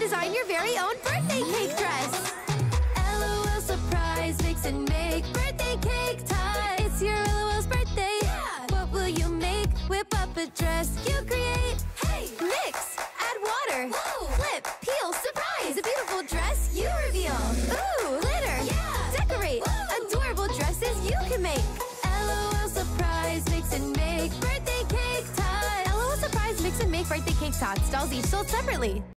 design your very own birthday cake dress. LOL surprise, mix and make birthday cake time. It's your LOL's birthday. Yeah. What will you make? Whip up a dress you create. Hey, mix, add water, Whoa. flip, peel, surprise. A beautiful dress you reveal. Ooh, glitter. Yeah. Decorate. Whoa. Adorable dresses you can make. LOL surprise, mix and make birthday cake time. LOL surprise, mix and make birthday cake tots. Dolls each sold separately.